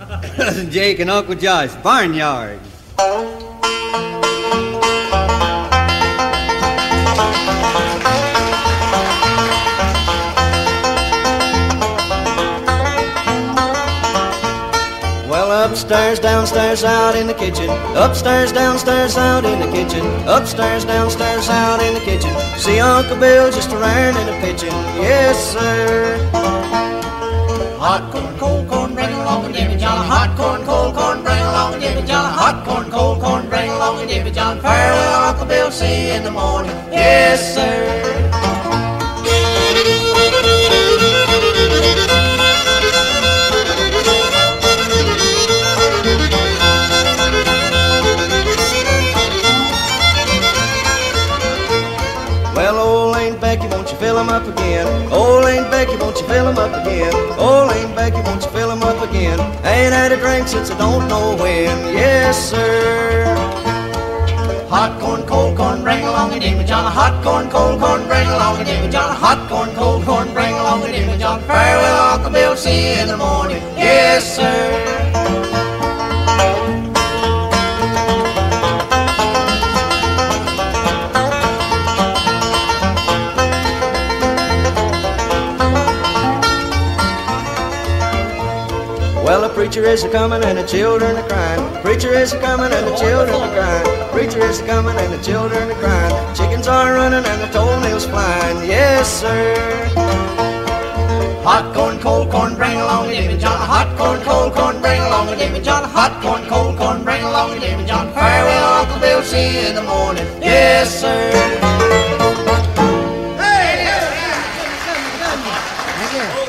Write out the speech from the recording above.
Cousin Jake and Uncle Josh, barnyard. Well, upstairs, downstairs, out in the kitchen. Upstairs, downstairs, out in the kitchen. Upstairs, downstairs, out in the kitchen. See Uncle Bill just around in the pitching. Yes, sir. Hot corn, cold corn, bring along a demijohn. Hot corn, cold corn, bring along a demijohn. Hot corn, cold corn, bring along a demijohn. Farewell, Uncle Bill, see you in the morning. Yes, sir. Well, old Aunt Becky, won't you fill 'em up again? Aunt Becky, won't you fill 'em up again? Oh, Old Aunt Becky, won't you fill 'em up again? Ain't had a drink since I don't know when. Yes, sir. Hot corn, cold corn, bring along a demijohn. Hot corn, cold corn, bring along a demijohn. Hot corn, cold corn, bring along a demijohn. Farewell, Uncle Bill, see you in the morning. Yes, Well, a preacher is a coming and the children are crying. Preacher is a coming and the children are crying. Preacher is a coming and the children are crying. Chickens are running and the toenails flying. Yes, sir. Hot corn, cold corn, bring along the demijohn. Hot corn, cold corn, bring along the demijohn. Hot corn, cold corn, bring along the demijohn. Farewell, Uncle Bill, see you in the morning. Yes, sir. Hey, yeah, yeah.